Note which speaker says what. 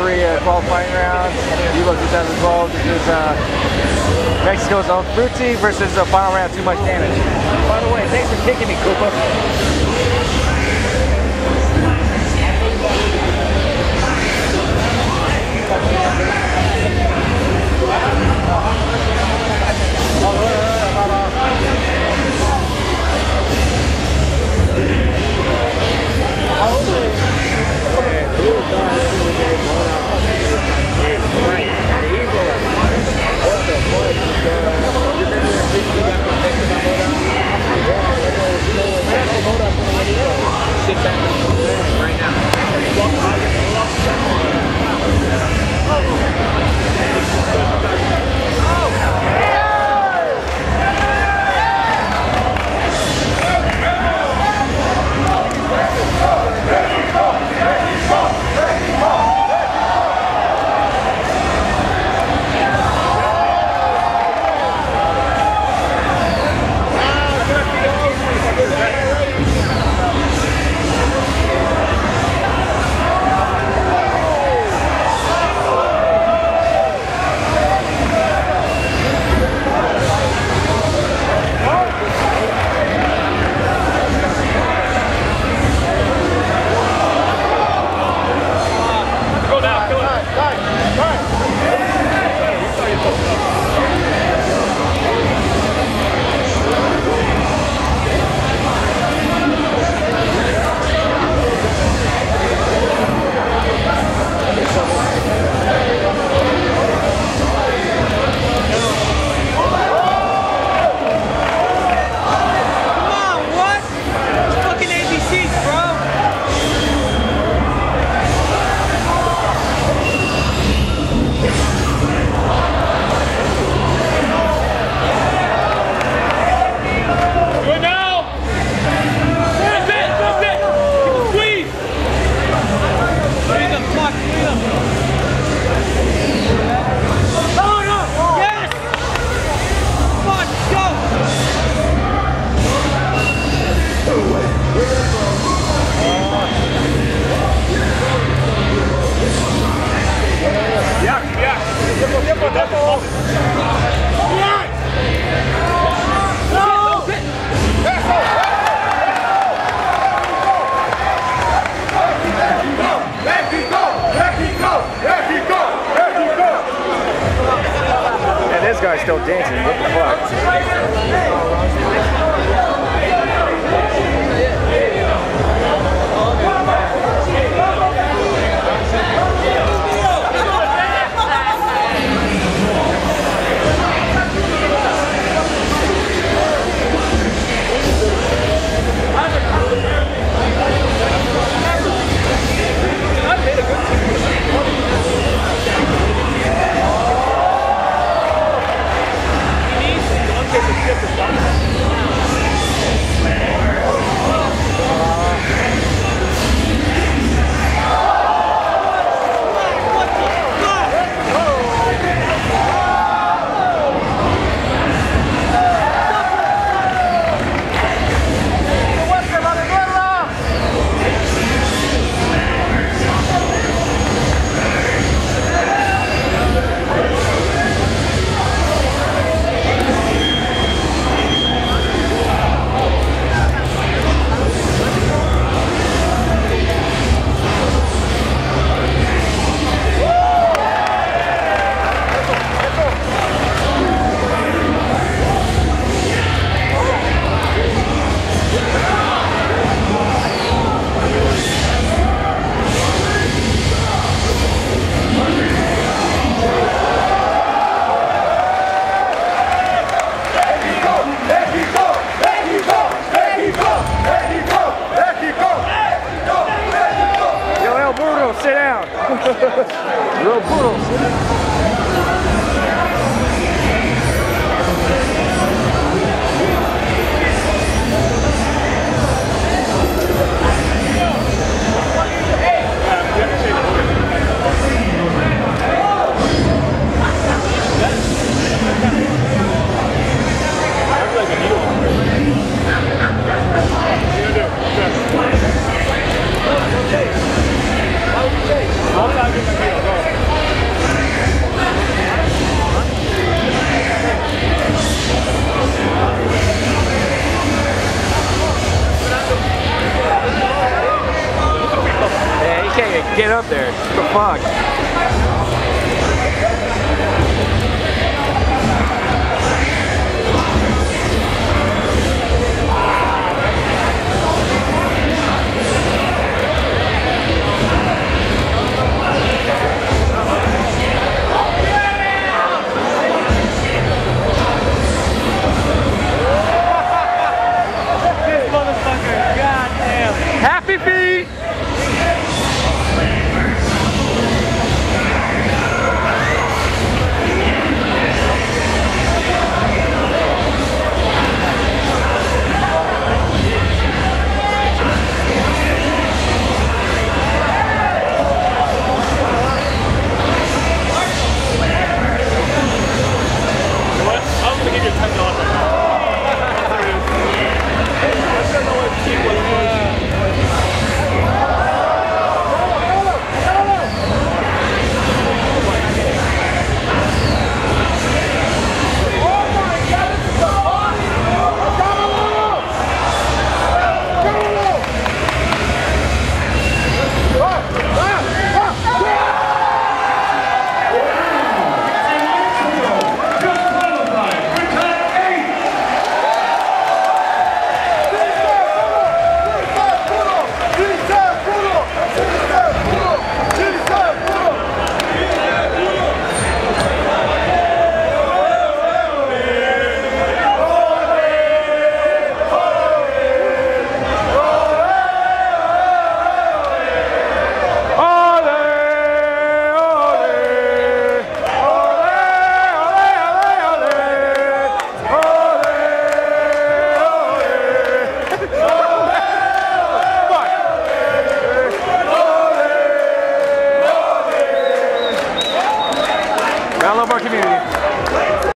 Speaker 1: three uh, qualifying round, Evo 2012. This is uh, Mexico's own Frutsy versus the final round, Too Much Damage. By the way, thanks for kicking me, Koopa. Dancing. Lo. get up there. What the fuck?